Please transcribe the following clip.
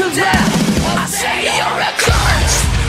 to death. I say you're a curse.